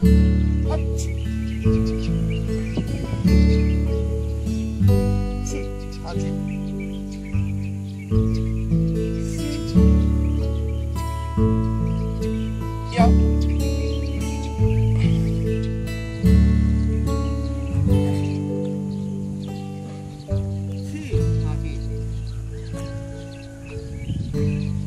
Thank mm -hmm. you.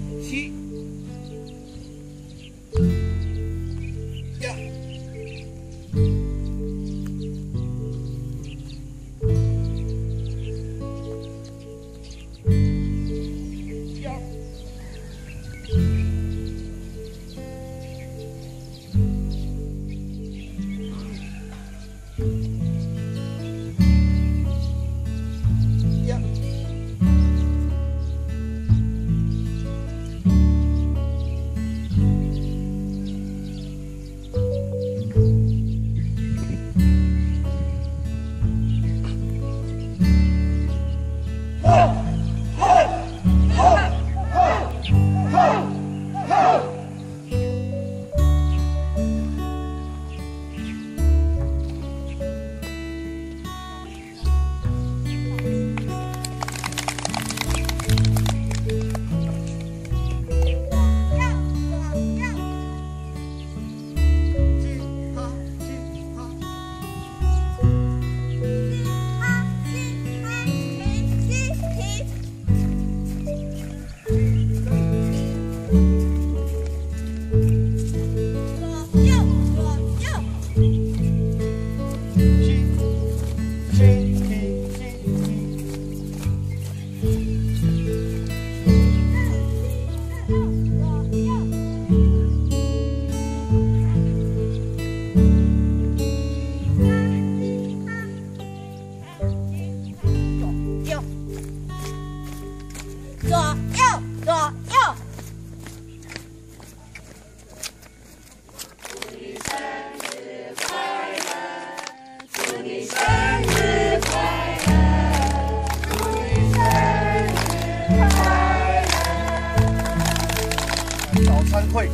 早餐会。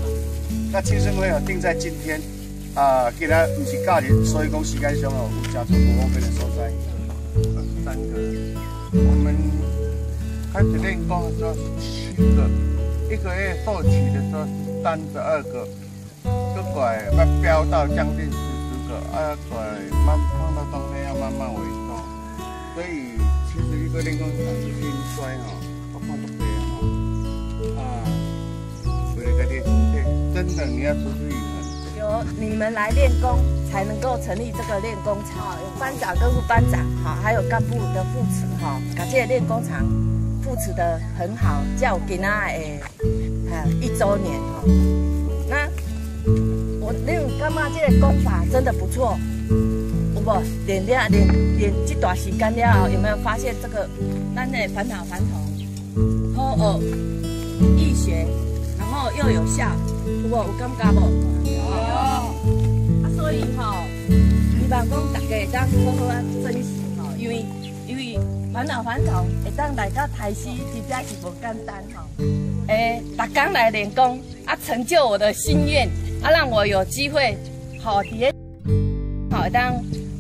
那庆生会啊定在今天啊，今日不是假日，所以讲时间上哦有加出不方便的所在。三个，我们开始练功的时候是七个，一个月做起的时候是三十二个，这拐要飙到将近四十个，啊拐慢放到冬天要慢慢萎缩，所以其实一个练功场是心衰哈，我看练身体。真的，你要出去有你们来练功，才能够成立这个练功场。有班长跟副班长，哈，还有干部的扶持，哈，感谢练功场扶持的很好，叫今仔诶，哈，一周年，哈。那我练干妈？这个功法真的不错，有不？练练练练这段时间了，有没有发现这个？咱的烦恼烦恼，好学易学。又有效，有无有感觉无？有。啊，所以吼，希望讲大家会当好好啊珍惜吼，因为因为返老还童会当来到台西，真正是无简单吼。诶，逐工来练功，啊，成就我的心愿，啊，让我有机会，吼，伫咧，吼会当，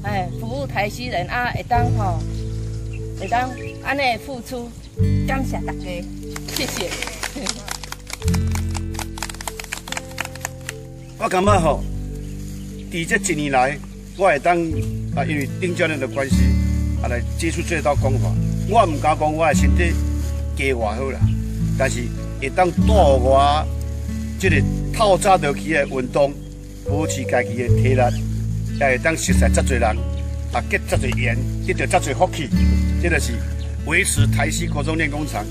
诶，服务台西人啊，会当吼，会当安尼付出，感谢大家，谢谢。我感觉吼，伫这一年来，我会当啊，因为丁教练的关系啊，来接触这道功法。我唔敢讲我的身体加偌好啦，但是会当带我这个透早落去的运动，保持家己的体力，也会当熟悉遮侪人，啊结遮侪缘，得到遮侪福气。这就是维持台西国中练功场，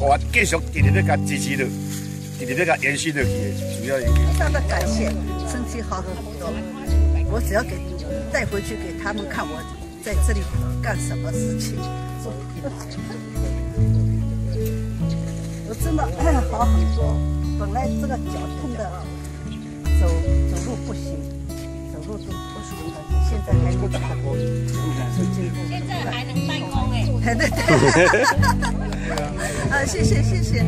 我继续一直咧甲支持着。弟弟这个延续的主要原因。非常的感谢，身体好很多。我只要给带回去给他们看，我在这里干什么事情。我真的哎好很多。本来这个脚痛的，走走路不行，走路都不舒服。现在还能跑步，现在还能办公哎。对对对。啊，谢谢谢谢。